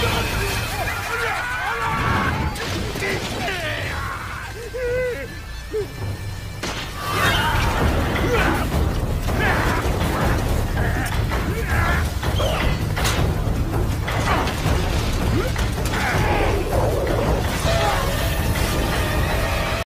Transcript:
Shut